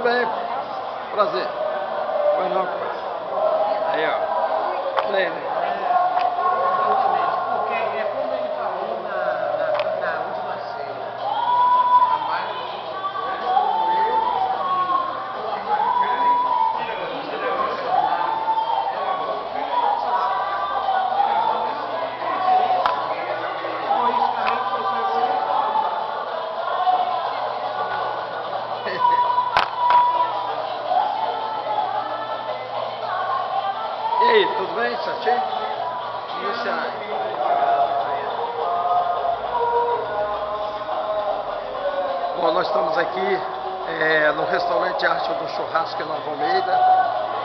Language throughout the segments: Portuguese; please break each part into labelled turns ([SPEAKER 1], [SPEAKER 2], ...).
[SPEAKER 1] bem. Prazer. Pois não, Aí, ó. Play, né?
[SPEAKER 2] Porque é
[SPEAKER 1] E aí, tudo bem? Certinho? Iniciar. Bom, nós estamos aqui é, no restaurante Arte do Churrasco em Nova Almeida,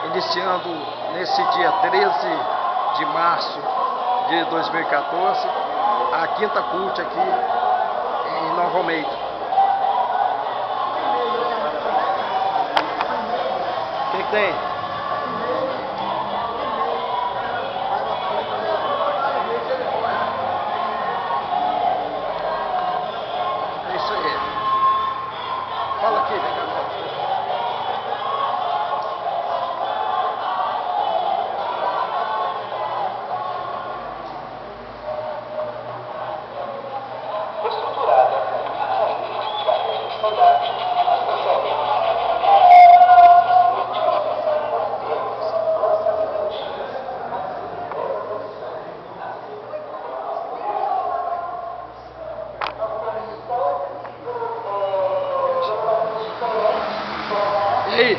[SPEAKER 1] iniciando nesse dia 13 de março de 2014, a quinta cult aqui em Nova Almeida. O que, que tem? Fala aqui, vem cá.
[SPEAKER 3] estruturada com características standard,
[SPEAKER 1] E aí?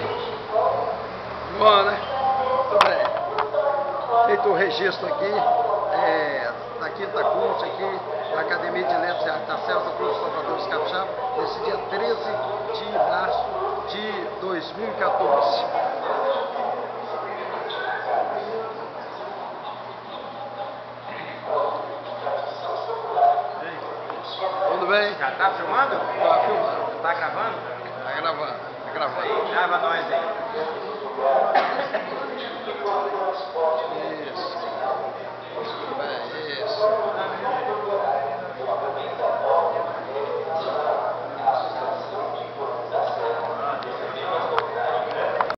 [SPEAKER 1] Bom, né? Tudo bem. Feito o registro aqui, é, da quinta curso aqui, da Academia de Letras e Artes da do Clube Salvador Capixaba, nesse dia 13 de março de 2014. Tudo bem?
[SPEAKER 2] Já tá filmando?
[SPEAKER 1] Tá filmando.
[SPEAKER 2] Tá gravando?
[SPEAKER 1] Tá gravando. Tá gravando.
[SPEAKER 2] Grava nós aí.